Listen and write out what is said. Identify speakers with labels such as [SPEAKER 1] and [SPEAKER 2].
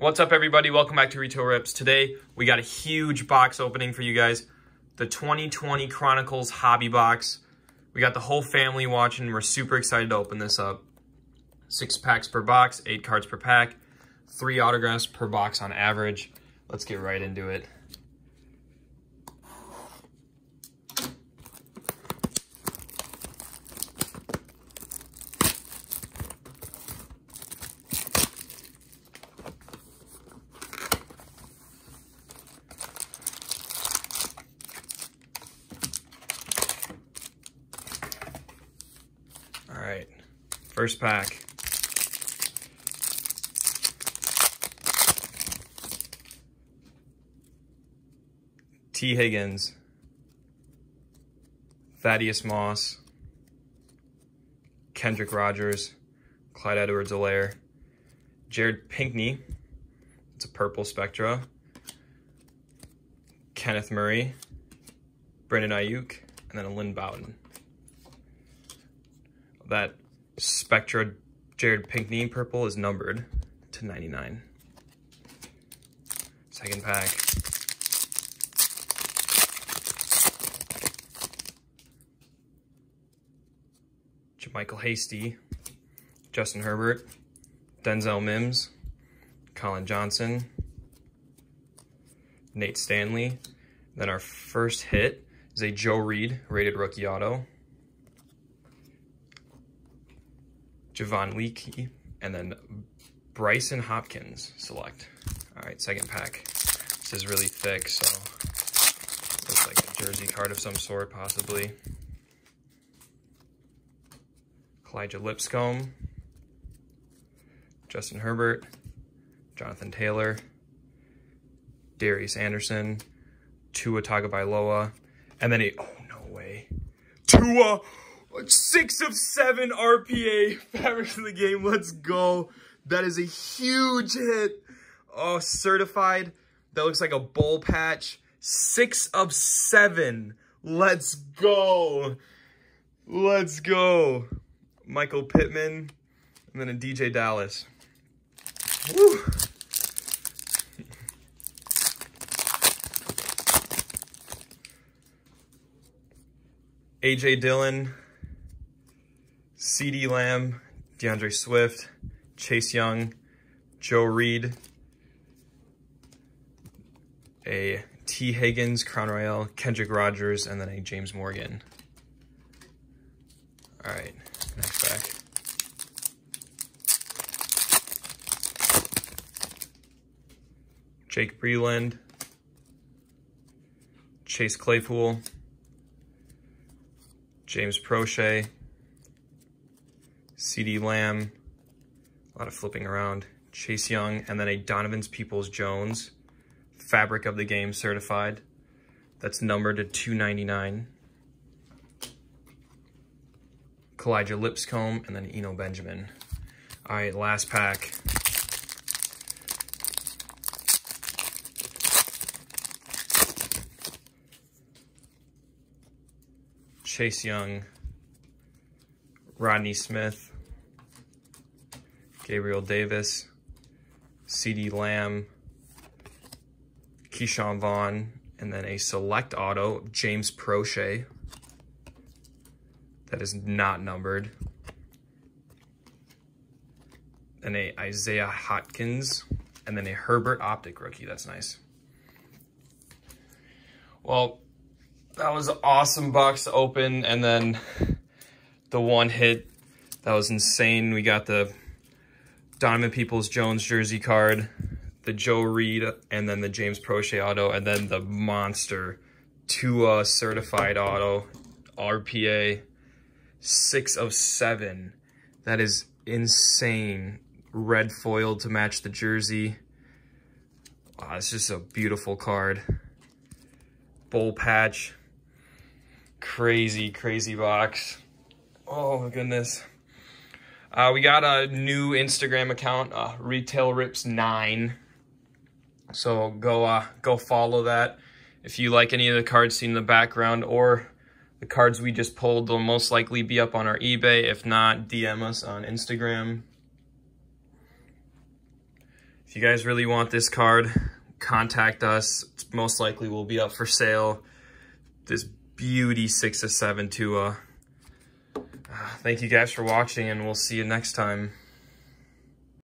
[SPEAKER 1] What's up, everybody? Welcome back to Retail Rips. Today, we got a huge box opening for you guys. The 2020 Chronicles Hobby Box. We got the whole family watching. We're super excited to open this up. Six packs per box, eight cards per pack, three autographs per box on average. Let's get right into it. All right, first pack. Tee Higgins, Thaddeus Moss, Kendrick Rogers, Clyde Edwards-Helaire, Jared Pinkney, it's a purple Spectra, Kenneth Murray, Brandon Aiyuk, and then a Lynn Bowden that Spectra Jared Pinkney purple is numbered to 99. Second pack. JaMycal Hasty, Justin Herbert, Denzel Mims, Collin Johnson, Nate Stanley. Then our first hit is a Joe Reed rated rookie auto. Javon Leakey, and then Brycen Hopkins select. All right, second pack. This is really thick, so looks like a jersey card of some sort, possibly. Kalija Lipscomb, Justin Herbert, Jonathan Taylor, Darius Anderson, Tua Tagovailoa, and then a, oh, no way, Tua Six of seven RPA fabrics in the game. Let's go. That is a huge hit. Oh, certified. That looks like a bowl patch. Six of seven. Let's go. Let's go. Michael Pittman. And then a Deejay Dallas. Woo. AJ Dillon. CeeDee Lamb, D'Andre Swift, Chase Young, Joe Reed, a Tee Higgins, Crown Royale, Kendrick Rogers, and then a James Morgan. All right, next pack. Jake Breeland, Chase Claypool, James Proche, CeeDee Lamb, a lot of flipping around, Chase Young, and then a Donovan's Peoples Jones, fabric of the game certified. That's numbered to 299. Kalija Lipscomb, and then Eno Benjamin. All right, last pack. Chase Young, Rodney Smith, Gabriel Davis, CeeDee Lamb, Ke'Shawn Vaughn, and then a select auto, James Proche. That is not numbered. And a Isaiah Hodgins, and then a Herbert Optic rookie. That's nice. Well, that was an awesome box open, and then the one hit that was insane. We got the Donovan Peoples Jones jersey card, the Joe Reed, and then the James Proche auto, and then the monster Tua certified auto, RPA, six of seven. That is insane. Red foil to match the jersey. Wow, it's just a beautiful card. Bowl patch. Crazy, crazy box. Oh my goodness. Uh, we got a new Instagram account, uh, Retail Rips Nine. So go uh, go follow that. If you like any of the cards seen in the background or the cards we just pulled, they'll most likely be up on our eBay. If not, DM us on Instagram. If you guys really want this card, contact us. It's most likely will be up for sale. This beauty six of seven to uh Thank you guys for watching, and we'll see you next time.